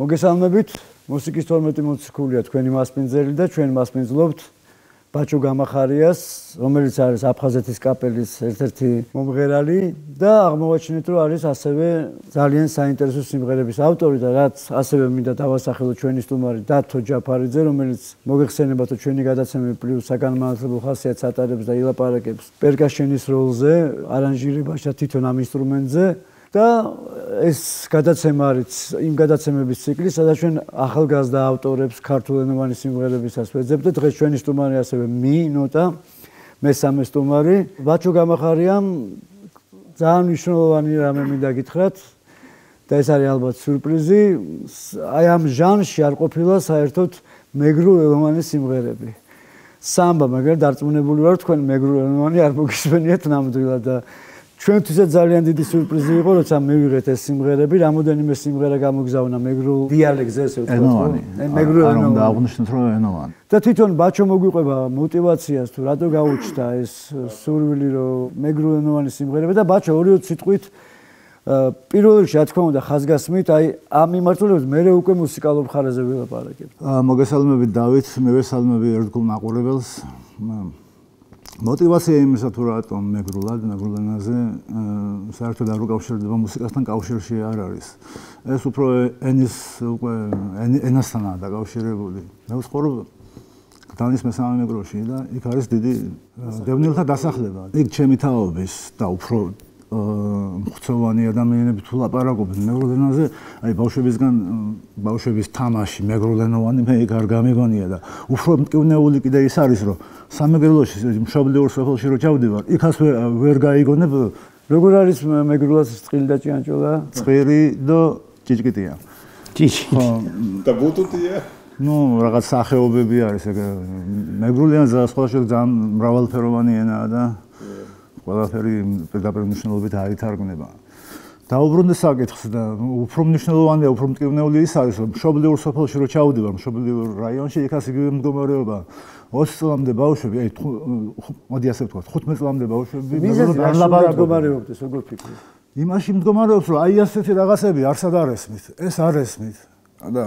მოგესალმებით. მუსიკის 12 მოციქულია თქვენი მასპინძელი და ჩვენ მასპინძლობთ ბაჩო გამახარიას, რომელიც არის აფხაზეთის კაპელის ერთ-ერთი მომღერალი და აღმოვაჩინეთ, რომ არის ასევე ძალიან საინტერესო სიმღერების ავტორი და რაც ასევე მინდა დავასახელო ჩვენი სტუმარი დათო ჯაფარიძე, რომელიც მოგეხსენებათ, რომ ჩვენი გადაცემები პლუს საგანმანათლებლო ხასიათს ატარებს და ილაპარაკებს პერკაშენის როლზე, არანჟირებაში და თვითონ ამ ინსტრუმენტზე. და ეს გადაცემა არის იმ გადაცემების ციკლი, სადაც ჩვენ ახალგაზრდა ავტორებს ქართულენოვანი სიმღერებისას ვეძებთ და დღეს ჩვენი სტუმარი ასევე მი ნოტა მესამე სტუმარი. ბაჩო გამახარიამ ძალიან მნიშვნელოვანი რამე მინდა გითხრათ. და ეს არის ალბათ სიურპრიზი. აი ამ ჟანრში არ ყოფილა საერთოდ მეგრულენოვანი სიმღერები. სამბა მაგრამ დარწმუნებული ვარ თქვენ მეგრულენოვანი არ მოგისმენიათ ნამდვილად და ჩვენთვისაც ძალიან დიდი სიურპრიზი იყო, როცა მივიღეთ ეს სიმღერები, რამოდენიმე სიმღერა გამოგზავნა მეგრულ დიალექტზე, ესე ვთქვათ. ენოვანი. მეგრულ ენოვანი. რომ დააღნიშნოთ, რომ ენოვანი. და თვითონ ბაჩო მოგვიყვება мотиваციას თუ რატო გაუჩნდა ეს სურვილი, რომ მეგრულ ენოვანი სიმღერები და ბაჩო ორი-ორი სიტყვით პირველ რიგში რა თქმა უნდა ხაზგასმით, აი ამ მიმართულებით მე უკვე მუსიკალურ ხარაზე ვილაპარაკებ. მოგესალმებით დავით, მე ვესალმები ერთგულ მაყურებელს. мотивация იმისა თუ რატომ მეგრულად მეგრულენაზე საერთოდ არ უკავშირდება მუსიკასთან კავშირში არ არის. ეს უფრო ენის უკვე ენასთანაა დაკავშირებული. მე ვსყორობ დანის მესამე მეგროში და იქ არის დიდი დევნილთა დასახლება. იქ ჩემი თაობის და უფრო მხცოვანი ადამიანები თუ ლაპარაკობენ მეგრულენაზე, აი ბავშვებისგან ბავშვების თამაში მეგრულენოვანი მე იქ არ გამიგონია და უფრო მტკივნეული კიდე ის არის, რომ სამეგრელოში მშობლიურ სოფელში რო ჩავდივარ, იქაც ვერ გაიგონებ როგორ არის მეგრულად წყილი და ჭიანჭოლა? წყირი და ჭიჭკიტია. ჭიჭკიტი. და ბუტუტია? ну, რაღაც სახეობები არის ეგ მეგრული ან სხვადასხვა ძალიან მრავალფეროვანი ენაა და ყველაფერი პირდაპირ მნიშვნელობით აითარგმნება. დაუბრუნდა საკითხს და უფრო მნიშვნელოვანია, უფრო მტკივნეული ის არის, რომ მშობლიურ სოფელში რო ჩავდივარ, მშობლიურ რაიონში, იქაც იგივე მდგომარეობა. 20 წლამდე ბავშვები, აი მოდი ასე ვთქვა, 15 წლამდე ბავშვები არ ლაბარაკობდეს, როგორ ფიქრობ? იმაში მდგომარეობს, რომ აი ასეთი რაღაცები არსად არ ესმის. ეს არ ესმის. და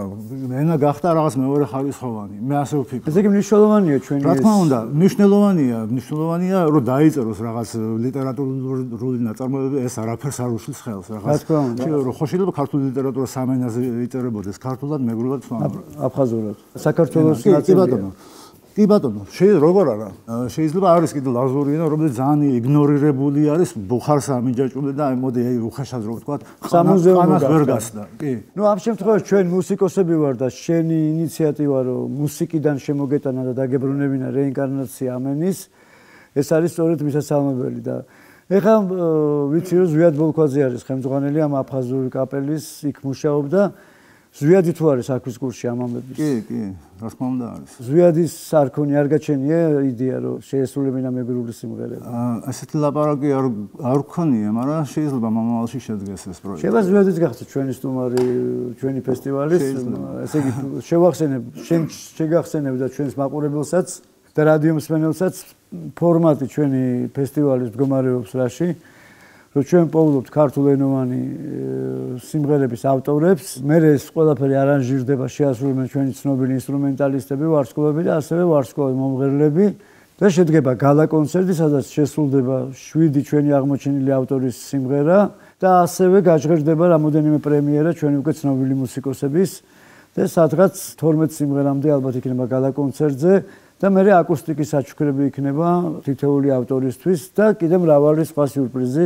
მენა გახდა რაღაც მეორე ხარისხოვანი. მე ასე ვფიქრობ. ესე იგი მნიშვნელოვანია ჩვენი ეს. რა თქმა უნდა, მნიშვნელოვანია, მნიშვნელოვანია, რომ დაიწეროს რაღაც ლიტერატურული ნაწარმოებები, ეს არაფერს არ უშლის ხელს, რაღაც. რა თქმა უნდა. რომ ხო შეიძლება ქართული ლიტერატურა სამენაზე იწერებოდეს, ქართულად, მეგრულად, სვანურად. აფხაზურად. საქართველოს ნაწილი. კი ბატონო, შეიძლება როგორ არა? შეიძლება არის კიდე ლაზური ენა, რომელიც ძალიან იგნორირებული არის ბუხარს ამიჯაჭული და აი მოდი აი უხაშად რო ვთქვა, სამუზეუმოს ვერ გასდა. კი. ნუ ამ შემთხვევაში ჩვენ მუსიკოსები ვარ და შენი ინიციატივა რომ მუსიკიდან შემოგეტანა და დაგებრუნებინა რეინკარნაცია ამენის, ეს არის სწორედ მისასალმებელი და ეხლა ვიცი რომ ზვიად ბოლქვაძე არის ხელმძღვანელი ამ აფხაზური კაპელის იქ მუშაობდა ზვიადი თუ არის აქვის კურსში ამ ამბების? კი, კი, რა თქმა უნდა არის. ზვიადის არქონი არ გაჩენია იდეა რომ შეესრულებინა მეგრული სიმღერები. აა ასეთი ლაპარაკი არ არ გქონია, მაგრამ შეიძლება მომავალში შედგეს ეს პროექტი. შეიძლება ზვიადის გახსოვთ ჩვენი სტუმარი, ჩვენი ფესტივალის, ესე იგი შევახსენებ, შენ შეგახსენებ და ჩვენს მაყურებელსაც და რადიო მსმენელსაც ფორმატი ჩვენი ფესტივალის მდგომარეობს რაში. რომ ჩვენ პოულობთ ქართულენოვანი სიმღერების ავტორებს, მე ეს ყველაფერი არანჟირდება, შეასრულებენ ჩვენი ცნობილი ინსტრუმენტალისტები, ვარსკვლავები და ასევე ვარსკვლავი მომღერლები და შედგება გალა კონცერტი, სადაც შესრულდება 7 ჩვენი აღმოჩენილი ავტორის სიმღერა და ასევე გაჟღერდება რამოდენიმე პრემიერა ჩვენი უკვე ცნობილი მუსიკოსების და სადღაც 12 სიმღერამდე ალბათ იქნება გალა კონცერტზე და მე აკუსტიკის საჩუქრები იქნება თითოეული ავტორისთვის და კიდე მრავალი სხვა სიურპრიზი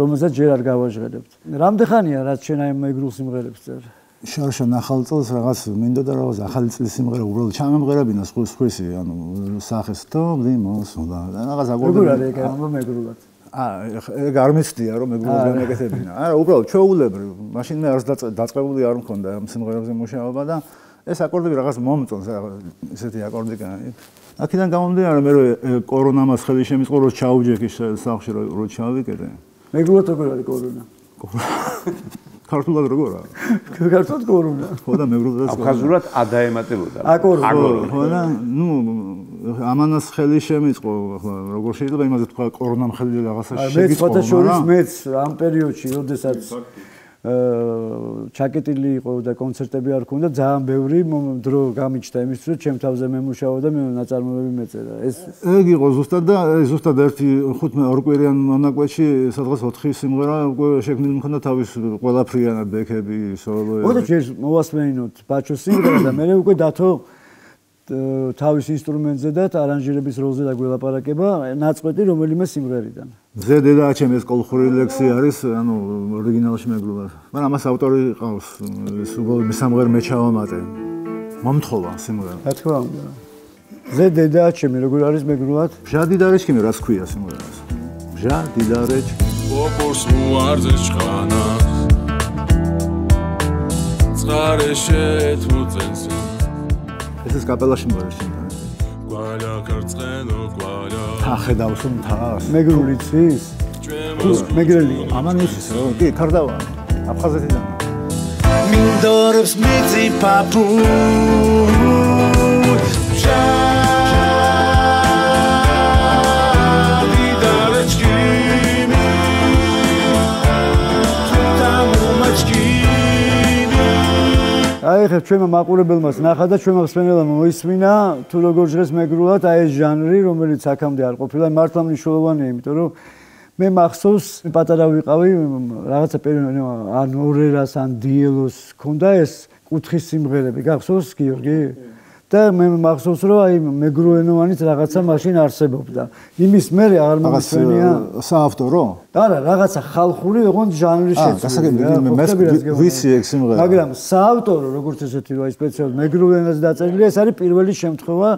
რომელსაც ჯერ არ გავაჟღერებთ. რამდენხანია რაც შენ აი მეგრულ სიმღერებს წერ? შარშა ნახალ წელს რაღაც მინდოდა რაღაც ახალი წლის სიმღერა უბრალოდ ჩამემღერებინა სხვის სხვისი ანუ სახეს თო ლიმოს და რაღაც აგორდა. როგორ არის ეგ ამ მეგრულად? აა ეგ არ მიცდია რომ მეგრულად განეკეთებინა. არა უბრალოდ ჩაულებრი. მაშინ მე არც დაწყებული არ მქონდა ამ სიმღერებზე მუშაობა და ეს აკორდები რაღაც მომწონს ესეთი აკორდი კაი. აქედან გამომდინარე მე რომ კორონა მას ხელი შემიწყო რომ ჩაუჯექი სახში რომ ჩავიკეტე. მეგრულად როგორ არის კორონა? ქართულად როგორ არის? ქართულად კორონა. ხო და მეგრულად აფხაზურად ადაემატებოდა. აკორო. ხო და ნუ ამანას ხელი შემიწყო ხო როგორ შეიძლება იმაზე თქვა კორონამ ხელი რაღაცა შეგიწყო. მე სხვათა შორის მეც ამ პერიოდში, როდესაც ჩაკეტილი იყო და კონცერტები არ ქონდა. ძალიან ბევრი დრო გამიჩნდა იმისთვის რომ ჩემ თავზე მემუშავა და მე ნაწარმოები მეწერა. ეს ეგ იყო ზუსტად და ზუსტად ერთი ხუთმე ორკვირიან მონაკვეთში სადღაც 4 სიმღერა უკვე შექმნილი მქონდა თავის ყველაფრიანად ბექები სოლოები ოდე ჩვენ მოვასმენინოთ ბაჩოს სიმღერა და მე უკვე დათო თავის ინსტრუმენტზე და არანჟირების როლზე და გველაპარაკება ნაწყვეტი რომელიმე სიმღერიდან. ზე დედა ჩემს კოლხური ლექსი არის, ანუ ორიგინალში მეგრულა. მაგრამ ამას ავტორი ყავს, ეს უბრალოდ მისამღერ მე ჩავამატე. მომთხოვა სიმღერა. რა თქმა უნდა. ზე დედა ჩემი როგორ არის მეგრულად? ბჟა დიდარეჩკიმი რაც ქვია სიმღერას. ბჟა დიდარეჩკი. ოპორს უარზე ჩხანა. წარე შეთმუწენს. ეს ის კაპელაში მოვიდა. გვალა ქარცხენო გვალა. ახედავს მთას. მეგრული ცის? მეგრელი. ამან ისის რო კი ქარდავა. აფხაზეთიდან. მინდორებს მიწი პაპუ. აი ხე ჩვენმა მაყურებელმა ნახა და ჩვენმა მსმენელმა მოისმინა თუ როგორ ჟღერს მეგრულად აი ეს ჟანრი რომელიც აქამდე არ ყოფილა მართლა მნიშვნელოვანია იმიტომ რომ მე მახსოვს პატარა ვიყავი რაღაცა პერიოდი ან ორერას ან დიელოს ქონდა ეს კუთხის სიმღერები. გახსოვს გიორგი და მე მახსოვს რომ აი მეგროენოვანიც რაღაცა მაშინ არსებობდა. იმის მე აღარ მომწონია საავტორო? არა, რაღაცა ხალხური ოღონდ ჟანრი შეცვლა. აა, გასაგებია მე მე ვიცი ეგ სიმღერა. მაგრამ საავტორო როგორც ესეთი რო აი სპეციალურად მეგროენაზე დაწერილი, ეს არის პირველი შემთხვევა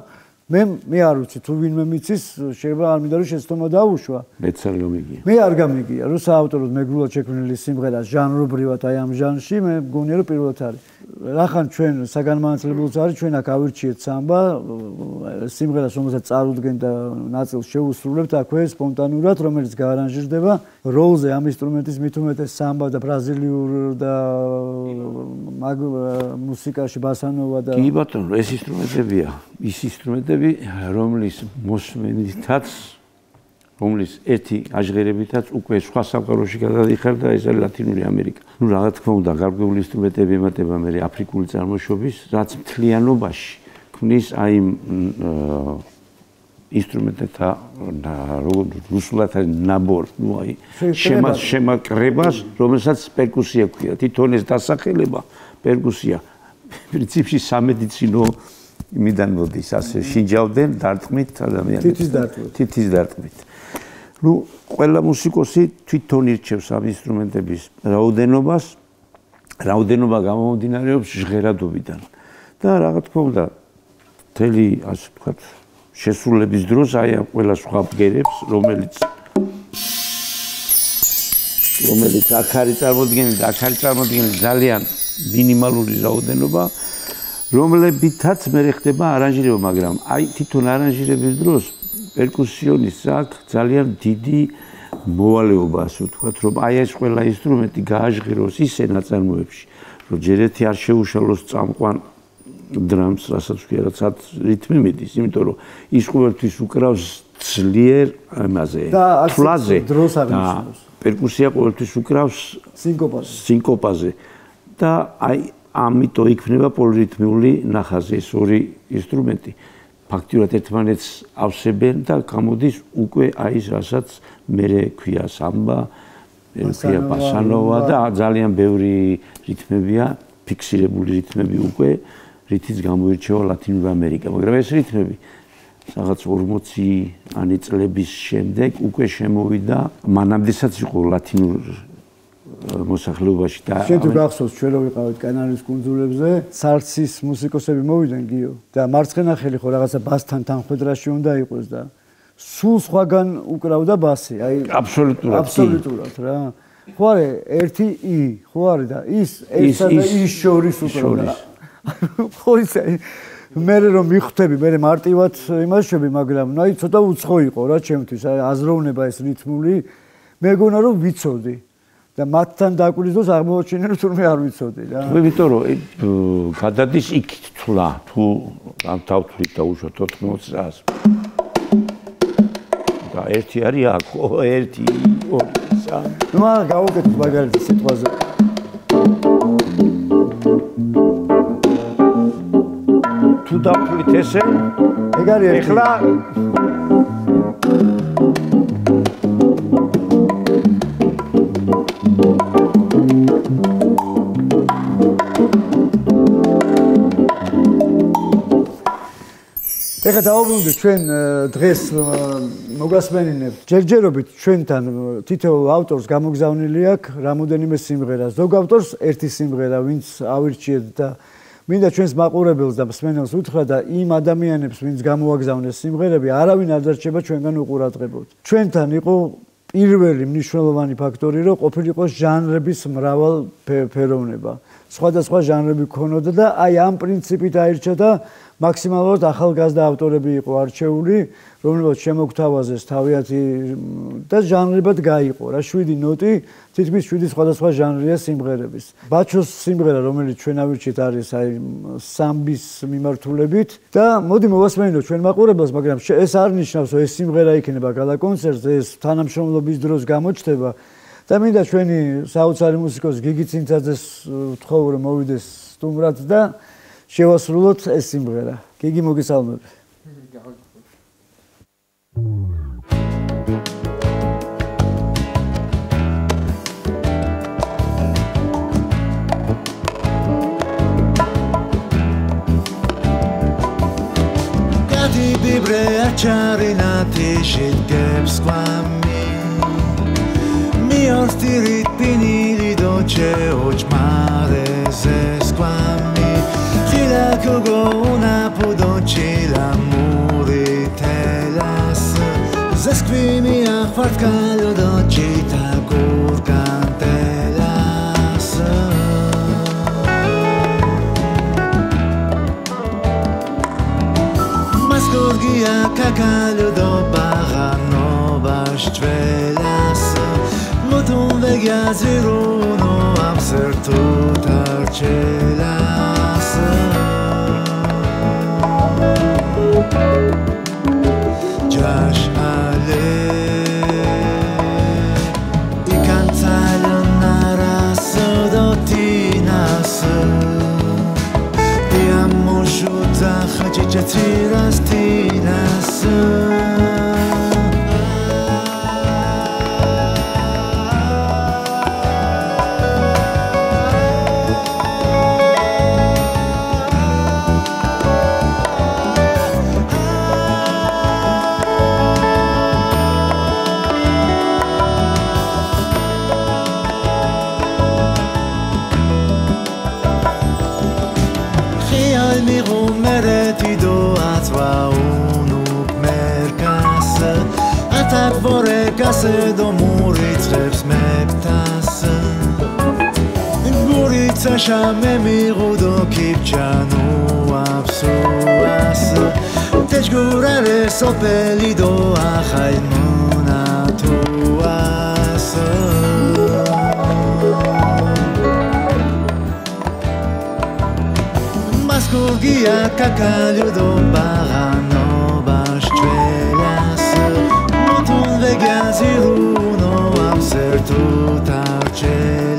მე მე არ ვიცი თუ ვინმე მიცის შეიძლება არ მინდა რომ შეცდომა დაუშვა. მეც არ გამიგია მე არ გამიგია რომ საავტოროდ მეგრულად შექმნილი სიმღერა ჟანრობრივად აი ამ ჟანრში მე მგონია რომ პირველად არის. რახან ჩვენ საგანმანათლებელიც არის ჩვენ აქ ავირჩიეთ სამბა სიმღერას რომელსაც წარუდგენ და ნაწილს შეუსრულებთ აქვე სპონტანურად რომელიც გაარანჟირდება როლზე ამ ინსტრუმენტის მithumetes სამბა და ბრაზილიურ და მაგ მუსიკაში ბასანოვა და კი ბატონო ეს ინსტრუმენტებია ის ინსტრუმენტები რომლის მოსმენითაც რომლის ერთი აჟღერებითაც უკვე სხვა სამყაროში გადაიხარდა ეს არის ლათინური ამერიკა. ნუ რა თქმა უნდა, გარკვეული ინსტრუმენტები ემატება მე აფრიკული წარმოშობის, რაც მთლიანობაში ქმნის აი ინსტრუმენტთა რუსულად ნაბორ, ნუ აი შემას შემაკრებას, რომელსაც პერკუსია ქვია. თვითონ ეს დასახელება პერკუსია პრინციპში სამედიცინო იმიდან მოდის ასე შინჯავდნენ დარტყმით ადამიანებს. თითის დარტყმით. თითის დარტყმით. ну ყველა მუსიკოსი თვითონ ირჩევს ამ ინსტრუმენტების რაოდენობას რაოდენობა გამომდინარეობს ჟღერადობიდან და რა თქმა უნდა თელი ასე ვთქვათ შესრულების დროს აი ამ ყველა სხვა ბგერებს რომელიც რომელიც აქ არის წარმოდგენილი აქ არის წარმოდგენილი ძალიან მინიმალური რაოდენობა რომლებითაც მე ხდება არანჟირება მაგრამ აი თვითონ არანჟირების დროს პერკუსიონის აქ ძალიან დიდი მოვალეობა ასე ვთქვათ, რომ აი ეს ყველა ინსტრუმენტი გააჟღეროს ისე ნაწარმოებში, რომ ჯერ ერთი არ შეუშალოს წამყვან დრამს, რასაც ვქია, რასაც რითმი მიდის, იმიტომ რომ ის ყოველთვის უკრავს ძლიერ ამაზე, ფლაზე და პერკუსია ყოველთვის უკრავს სინკოპაზე. სინკოპაზე. და აი ამიტომ იქნება პოლირითმიული ნახაზი ეს ორი ინსტრუმენტი. ფაქტიურად ერთმანეთს ავსებენ და გამოდის უკვე აი ეს რასაც მე ქვია სამბა, ქვია ბასანოვა და ძალიან ბევრი რითმებია, ფიქსირებული რითმები უკვე, რითიც გამოირჩევა ლათინური ამერიკა, მაგრამ ეს რითმები რაღაც 40 ანი წლების შემდეგ უკვე შემოვიდა, მანამდესაც იყო ლათინური მოსახლეობაში და შენ თუ გახსოვს ჩვენ რო ვიყავით კანარის კუნძულებზე სარცის მუსიკოსები მოვიდნენ გიო. და მარცხენა ხელი ხო რაღაცა ბასთან თანხვედრაში უნდა იყოს და სულ სხვაგან უკრავდა ბასი აი აბსოლუტურად აბსოლუტურად რა. ხო არის ერთი ი ხო არის და ის ესა და ის შორის უკრავდა. ხო ის მე რომ მიხვდები მე მარტივად იმაშები მაგრამ ნაი ცოტა უცხო იყო რა ჩემთვის აი აზროვნება ეს რითმული. მეგონა რომ ვიცოდი და მათთან დაკვრის დროს აღმოჩინე რომ თურმე არ ვიცოდი რა. მე ვიტყვი რომ გადადის იქით თვლა თუ ამ თავთვლით და უშო 80 წელს. და ერთი არის აქ, ერთი, ორი, სამი. ნუ არა გავუკეთებ მაგალითად სიტყვაზე. თუ დაფლით ესე ეგ არის ერთი ეხლა ეხლა დავაბრუნდით ჩვენ დღეს მოგასმენინებთ ჯერჯერობით ჩვენთან თითოეულ ავტორს გამოგზავნილი აქვს რამოდენიმე სიმღერა. ზოგ ავტორს ერთი სიმღერა, ვინც ავირჩიეთ და მინდა ჩვენს მაყურებელს და მსმენელს უთხრა და იმ ადამიანებს, ვინც გამოაგზავნეს სიმღერები, არავინ არ დარჩება ჩვენგან უყურადღებოდ. ჩვენთან იყო პირველი მნიშვნელოვანი ფაქტორი, რომ ყოფილიყო ჟანრების მრავალფეროვნება. სხვადასხვა ჟანრები გქონოდა და აი ამ პრინციპით აირჩა და მაქსიმალურად ახალგაზრდა ავტორები იყო არჩეული, რომლებიც შემოგთავაზეს თავიანთი და ჟანრებად გაიყო რა 7 ნოტი, თითქმის 7 სხვადასხვა ჟანრია სიმღერების. ბაჩოს სიმღერა, რომელიც ჩვენ ავირჩიეთ არის აი სამბის მიმართულებით და მოდი მოვასმენინო ჩვენ მაყურებელს, მაგრამ ეს არ ნიშნავს, რომ ეს სიმღერა იქნება გალა კონცერტზე, ეს თანამშრომლობის დროს გამოჩნდება და მინდა ჩვენი საოცარი მუსიკოსი გიგი ცინცაძეს ვთხოვ რომ მოვიდეს სტუმრად და შევასრულოთ ეს სიმღერა. გიგი მოგესალმები. გადი ბიბრე აჩარინათი შეგებს ყვამი მიორტირი პინილი დოჩე ოჭმარე Cogo una pudoce l'amore te lasă. Zascrimia foarte caldo docita curca te lasă. Mascurgia cacaldo do baranova las, Mutun vegea ziruno am sărtut arcela გასე დო მურიცხებს მეფთას გურიცა შამე მიღუდო კიფჩანუ აფსუას თეჯგურარე სოფელი დო ახაი Mugia kakailu do barano bastuela sur Mutun vegan ziruno absertu tarcea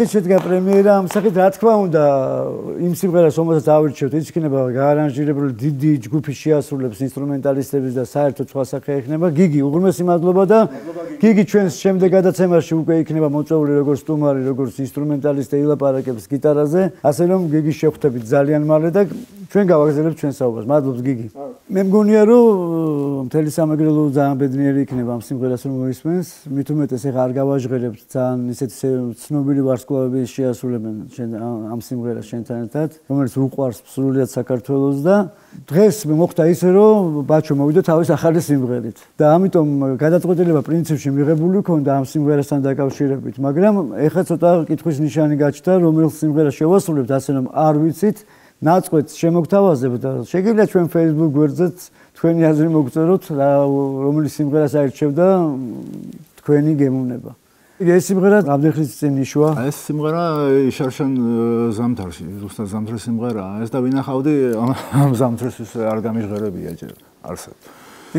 ესე შედგა პრემიერა ამ სახით რა თქმა უნდა იმ სიმღერას რომელსაც ავირჩევთ ის იქნება გაარანჟირებული დიდი ჯგუფი შეასრულებს ინსტრუმენტალისტების და საერთოდ სხვა სახე იქნება გიგი უღრმესი მადლობა და გიგი ჩვენს შემდეგ გადაცემაში უკვე იქნება მოწვეული როგორც სტუმარი როგორც ინსტრუმენტალისტი ილაპარაკებს გიტარაზე. ასე რომ გიგი შეხვდებით ძალიან მალე და ჩვენ გავაგზავნებთ ჩვენ საუბარს. მადლობს გიგი. მე მგონია რომ მთელი სამეგრელო ძალიან ბედნიერი იქნება ამ სიმღერას რომ მოისმენს. მით უმეტეს ეხა არ გავაჟღერებთ ძალიან ისეთი ცნობილი ვარსკვლავები შეასრულებენ შენ ამ სიმღერას შენთან ერთად, რომელიც უყვარს სრულიად საქართველოს და დღეს მე მოხდა ისე რომ ბაჩო მოვიდა თავის ახალი სიმღერით და ამიტომ გადაწყვეტილება პრინციპში მიღებული ქონდა ამ სიმღერასთან დაკავშირებით, მაგრამ ეხლა ცოტა კითხვის ნიშანი გაჩნდა, რომელ სიმღერას შევასრულებთ, ასე რომ არ ვიცით ნაწყვეტს შემოგთავაზებთ და შეგიძლიათ ჩვენ Facebook გვერდზეც თქვენი აზრი მოგწეროთ რა რომელი სიმღერას აირჩევდა თქვენი გემოვნება. ეს სიმღერა რამდენი ხნის წინ იშვა? ეს სიმღერა იშარშან ზამთარში, ზუსტად ზამთრის სიმღერაა. ეს და ვინახავდი ამ ზამთრისთვის არ გამიჟღერებია ჯერ არსად.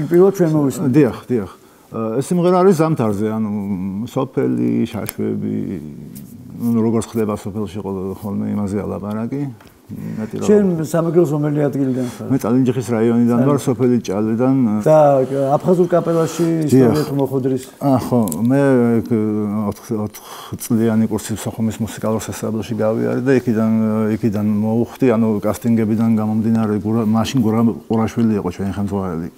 იქ პირველ ჩვენ მოვისმენთ. დიახ, დიახ. ეს სიმღერა არის ზამთარზე, ანუ სოფელი, შაშვები, ну როგორც ხდება სოფელში ხოლმე იმაზე ალაპარაკი. ჩვენ სამეგრელოს რომელი ადგილიდან ხარ? მე წალინჯიხის რაიონიდან ვარ, სოფელი ჭალედან. და აფხაზურ კაპელაში ისტორიათ მოხდრის. აა ხო, მე 4 წლიანი კურსი სოხუმის მუსიკალურ სასწავლებლოში გავიარე და იქიდან იქიდან მოუხდი, ანუ კასტინგებიდან გამომდინარე, მაშინ გურამ ყურაშვილი იყო ჩვენი ხელმძღვანელი.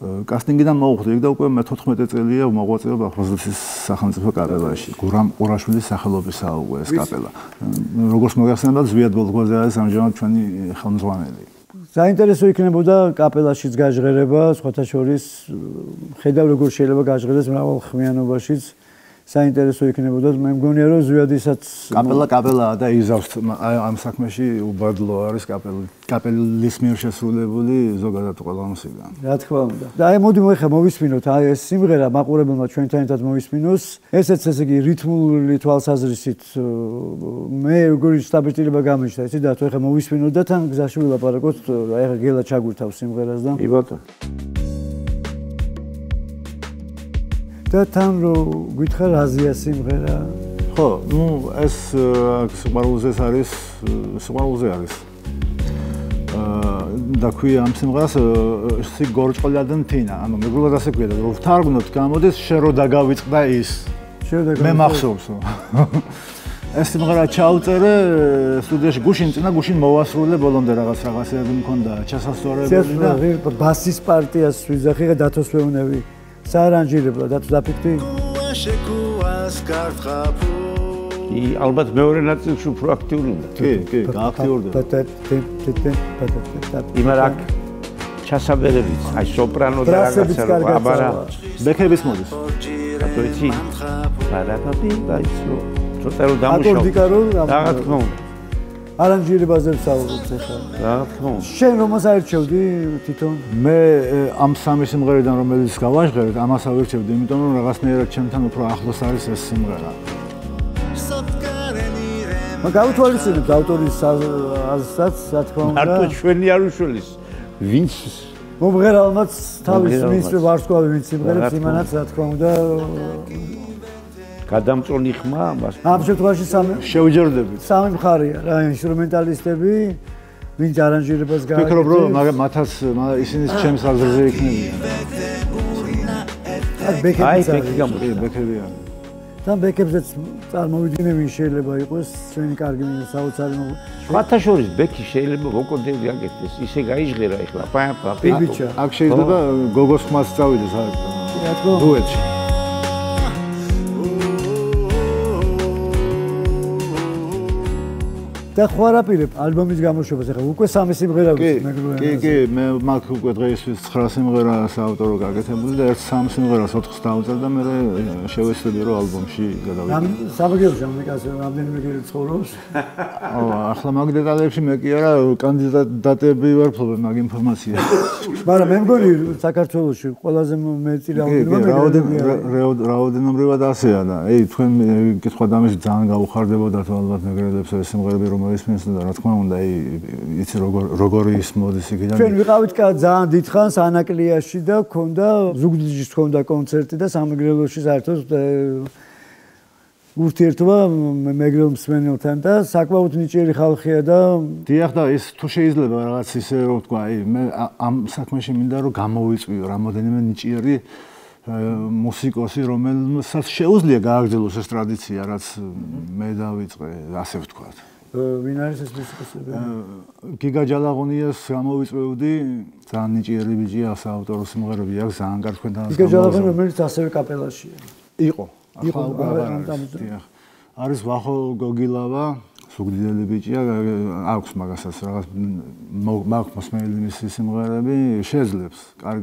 კასტინგიდან მოვხვდი და უკვე მე 14 წელია მოღვაწეობ აფხაზეთის სახელმწიფო კაპელაში. გურამ ყურაშვილის სახელობისაა უკვე ეს კაპელა. როგორც მოგახსენებათ, ზვიად ბოლგოზე არის ამჟამად ჩვენი ხელმძღვანელი. საინტერესო იქნებოდა კაპელაშიც გაჟღერება, სხვათა შორის ხედავ როგორ შეიძლება გაჟღერდეს მრავალ ხმიანობაშიც. საინტერესო იქნებოდა. მე მგონია რომ ზვიადისაც კაპელა კაპელაა და იზავს ამ საქმეში უბადლო არის კაპელი კაპელის მიერ შესრულებული ზოგადად ყველა მუსიკა. რა თქმა უნდა. და აი მოდი მოიხა მოვისმინოთ. აი ეს სიმღერა მაყურებელმა ჩვენთან ერთად მოვისმინოს. ესეც ესე იგი რითმული თვალსაზრისით მე როგორი სტაბილიზება გამიშთა იცი და თუ ეხა მოვისმინოთ და თან გზაში ვილაპარაკოთ აი ეხა გელა ჩაგვირთავს სიმღერას და კი ბატონო და თან რო გითხა რაზია სიმღერა? ხო ნუ ეს სიყვარულზე არის სიყვარულზე არის. აა და ქვია ამ სიმღერას სი გორჭყლადან თინა. ანუ მეგრულად ასე ქვია რომ ვთარგმნოთ გამოდის შე რო დაგავიწყდა ის. შე და მე მახსოვს ეს სიმღერა ჩაუწერე სტუდიაში გუშინ წინა გუშინ მოვასრულე ბოლომდე რაღაც რაღაცები მქონდა ჩასასწორებელი და ბასის პარტიას ვიზახი და დათოსვეუნები საარანჟირებლო და დაფიქრი კი ალბათ მეორე ნაწილში უფრო აქტიური უნდა კი კი აქტიურდა იმარ აქ ჩასაბერებიც აი სოპრანო და რაღაცა აბარა ბექების მოდის რატო იცი პარაპაპი დაიცო ცოტა რომ დამუშავო აკორდიკა რო რა თქმა უნდა არანჟირებაზე ვსაუბრობთ ახლა. რა თქმა უნდა. შენ რომელს აირჩევდი თვითონ? მე ამ სამი სიმღერიდან რომელიც გავაჟღერეთ, ამას ავირჩევდი, იმიტომ რომ რაღაცნაირად ჩემთან უფრო ახლოს არის ეს სიმღერა. მაგ ავთვალისწინებ ავტორის აზრსაც, რა თქმა უნდა. მარტო ჩვენი არ უშველის. ვინც მომღერალმაც თავის მის ვარსკვლავი ვინც სიმღერებს იმანაც რა თქმა უნდა გადამწონი ხმა ამას. ამ შემთხვევაში სამი შევჯერდებით. სამი მხარეა რა, ინსტრუმენტალისტები, ვინც არანჟირებას გააკეთებს. ფიქრობ რომ მათაც ისინი ჩემს აზრზე იქნებიან. აი ბეკები აი ბეკი გამოდი, ბეკებია. თან ბეკებზეც წარმოვიდგინე ვინ შეიძლება იყოს ჩვენი კარგი საოცარი მოგ. სხვათა შორის ბეკი შეიძლება ვოკოდები აკეთდეს, ისე გაიჟღერა პა პა პა. აქ შეიძლება გოგოს ხმას წავიდეს აი. რა თქმა უნდა. დუეტში. და ხო არაპირებ ალბომის გამოშვებას ახლა უკვე სამი სიმღერა მეგრუე კი კი მე მაგ უკვე დღეს 9 სიმღერას ავტორო გაკეთებული და ერთ სამ სიმღერას 4-ს დავწერე და მე შევეცდები რომ ალბომში გადავიდე საბაგეოში ამერიკაში რამდენიმე გერი ცხოვრობს. ო ახლა მაგ დეტალებში მე კი არა კანდიდატები ვერ ფლობ მაგ ინფორმაციას მაგრამ მე მგონი საქართველოსში ყველაზე მეტი რაოდენობა რაოდენობრივად ასეა და ეი თქვენ კითხვა დამის ძალიან გაუხარდებოდათ ალბათ მეგრელებს ეს სიმღერები რომ ისმენს და რა თქმა უნდა, აი იცი როგორ როგორი ის მოდის იქიდან. ჩვენ ვიყავით კა ძალიან დიდხანს ანაკლიაში და ქონდა ზუგდიდში ქონდა კონცერტი და სამეგრელოში საერთოდ ურთიერთობა მეგრელ მსმენელთან და საკმაოდ ნიჭიერი ხალხია და დიახ და ეს თუ შეიძლება რაღაც ისე რომ თქვა, აი მე ამ საქმეში მინდა რომ გამოვიწვიო რამოდენიმე ნიჭიერი მუსიკოსი, რომელსაც შეუძლია გააგრძელოს ეს ტრადიცია, რაც მე დავიწყე, ასე ვთქვათ. ვინ არის ეს მუსიკოსები? გიგა ჯალაღონიას გამოვიწვევდი, ძალიან ნიჭიერი ბიჭია, საავტორო სიმღერები აქვს, ძალიან კარგი თქვენთან. გიგა ჯალაღონი რომელიც ასევე კაპელაშია. იყო. ახლა უკვე არ არის. არის ვახო გოგილავა, სუგდიდელი ბიჭია, აქვს მაგასაც რაღაც მაქვს მოსმენელი მისი სიმღერები, შეძლებს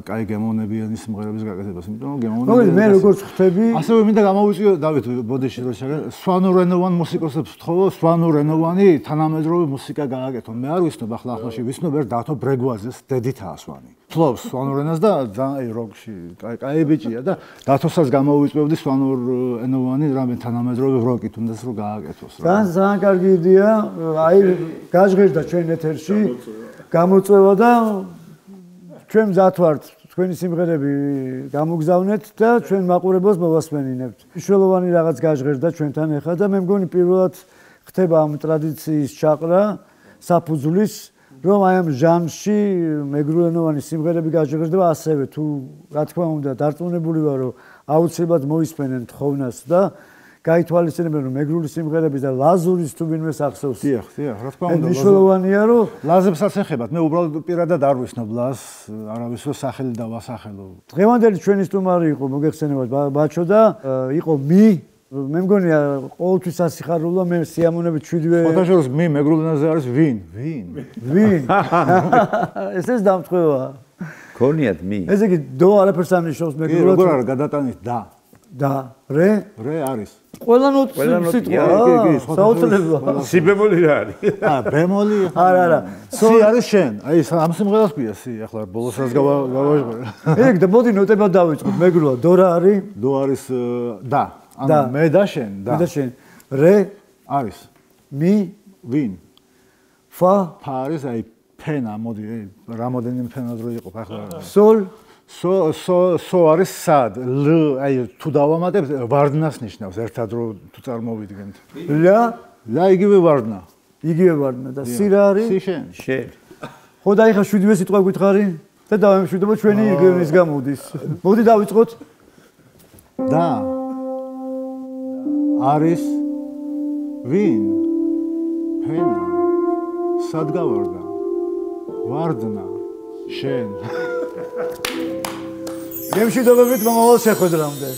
კაი გემონებიანი სიმღერების გაკეთებას, იმიტომ რომ გემონები მოდი მე როგორც ხვდები, ასევე მინდა გამოვიწვიო დავით ბოდიში რო შეგა სვანურენოვან მუსიკოსებს ვთხოვო, სვანურენოვანი თანამედროვე მუსიკა გააკეთო. მე არ ვიცნობ ახლა ახლაში, ვიცნობ ერთ დათო ბრეგვაძეს, დედითაა სვანი. ფლობს სვანურენას და აი როკში კაი ბიჭია და დათოსაც გამოვიწვევდი სვანურენოვანი რამე თანამედროვე როკით უნდას რო გააკეთოს რა. ძალიან ძალიან კარგი იდეა, აი გაჟღერდა ჩვენ ეთერში გამოწვევა და ჩვენ მზად ვართ თქვენი სიმღერები გამოგზავნეთ და ჩვენ მაყურებელს მოვასმენინებთ. მნიშვნელოვანი რაღაც გაჟღერდა ჩვენთან ახლა და მე მგონი პირველად ხდება ამ ტრადიციის ჩაყრა საფუძვლის რომ აი ამ ჟანრში მეგრულენოვანი სიმღერები გაჟღერდება ასევე თუ რა თქმა უნდა დარწმუნებული ვარ რომ აუცილებლად მოისმენენ თხოვნას და გაითვალისწინებენ რომ მეგრული სიმღერები და ლაზურის თუ ვინმე სახსოვს. დიახ, დიახ, რა თქმა უნდა. მნიშვნელოვანია რომ ლაზებსაც ეხებათ. მე უბრალოდ პირადად არ ვისნობ ლაზ, არავის რო სახელი და ვასახელო. დღევანდელი ჩვენი სტუმარი იყო მოგეხსენებათ ბაჩო და იყო მი მე მგონია ყოველთვის ასიხარულა მე სიამონებით შვიდვე ფოტოშოპს მი მეგრულენაზე არის ვინ? ვინ? ვინ? ეს ეს დამწყვევა. ქონიათ მი. ესე იგი დო არაფერს ანიშნავს მეგრულად. როგორ არის გადატანით და? და რე? რე არის. ყველა ნოტი სიტყვა. კი, კი, საოცრებია. სი ბემოლი რა არის? აა, ბემოლი. არა, არა. სი არის შენ. აი, ამ სიმღერას ქვია სი, ახლა ბოლოს რას გავაჟღერ. ეგ და მოდი ნოტებად დავიწყოთ. მეგრულად დო რა არის? დო არის და. ანუ მე და შენ, და. მე და შენ. რე არის. მი ვინ? ფა ფა არის აი ფენა, მოდი, რამოდენიმე ფენა დრო იყო ახლა. სოლ. სო სო სო არის სად? ლ აი თუ დავამატებ ვარდნას ნიშნავს ერთად რო თუ წარმოვიდგენთ. ლა. ლა იგივე ვარდნა. იგივე ვარდნა და სი რა არის? სი შენ. შე ხო და ეხა შვიდივე სიტყვა გითხარი და დავემშვიდობ ჩვენი იგივეის გამოდის. მოდი დავიწყოთ. და არის ვინ? ფენა სად გავარდა ვარდნა შენ. გემშვიდობებით მომავალ შეხვედრამდე